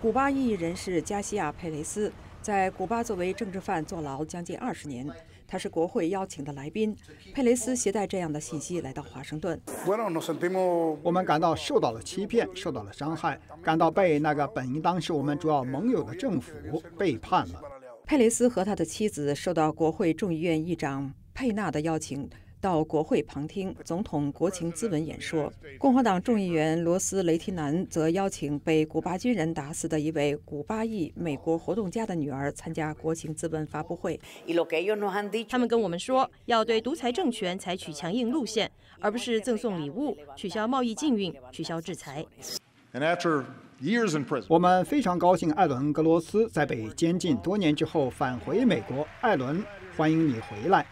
古巴异议人士加西亚·佩雷斯在古巴作为政治犯坐牢将近二十年。他是国会邀请的来宾。佩雷斯携带这样的信息来到华盛顿。我们感到受到了欺骗，受到了伤害，感到被那个本应当是我们主要盟友的政府背叛了。佩雷斯和他的妻子受到国会众议院议长佩纳的邀请。到国会旁听总统国情咨文演说。共和党众议员罗斯雷提南则邀请被古巴军人打死的一位古巴裔美国活动家的女儿参加国情咨文发布会。他们跟我们说，要对独裁政权采取强硬路线，而不是赠送礼物、取消贸易禁运、取消制裁。我们非常高兴，艾伦·格罗斯在被监禁多年之后返回美国。艾伦，欢迎你回来。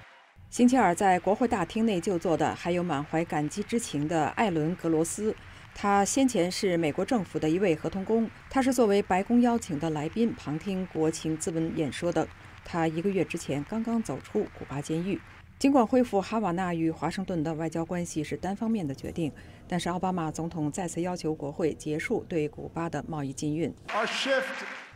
星期二在国会大厅内就坐的还有满怀感激之情的艾伦·格罗斯。他先前是美国政府的一位合同工，他是作为白宫邀请的来宾旁听国情咨文演说的。他一个月之前刚刚走出古巴监狱。尽管恢复哈瓦那与华盛顿的外交关系是单方面的决定，但是奥巴马总统再次要求国会结束对古巴的贸易禁运。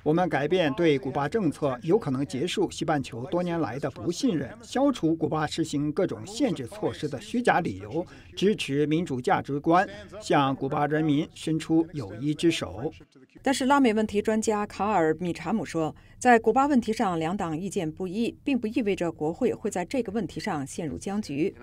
我们改变对古巴政策，有可能结束西半球多年来的不信任，消除古巴实行各种限制措施的虚假理由，支持民主价值观，向古巴人民伸出友谊之手。但是，拉美问题专家卡尔·米查姆说，在古巴问题上两党意见不一，并不意味着国会会在这个问题上陷入僵局。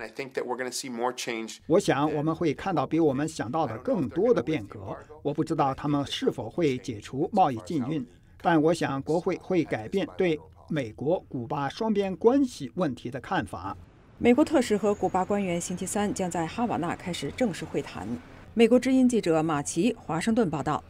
我想我们会看到比我们想到的更多的变革。我不知道他们是否会解除贸易禁运。但我想，国会会改变对美国古巴双边关系问题的看法。美国特使和古巴官员星期三将在哈瓦那开始正式会谈。美国之音记者马奇，华盛顿报道。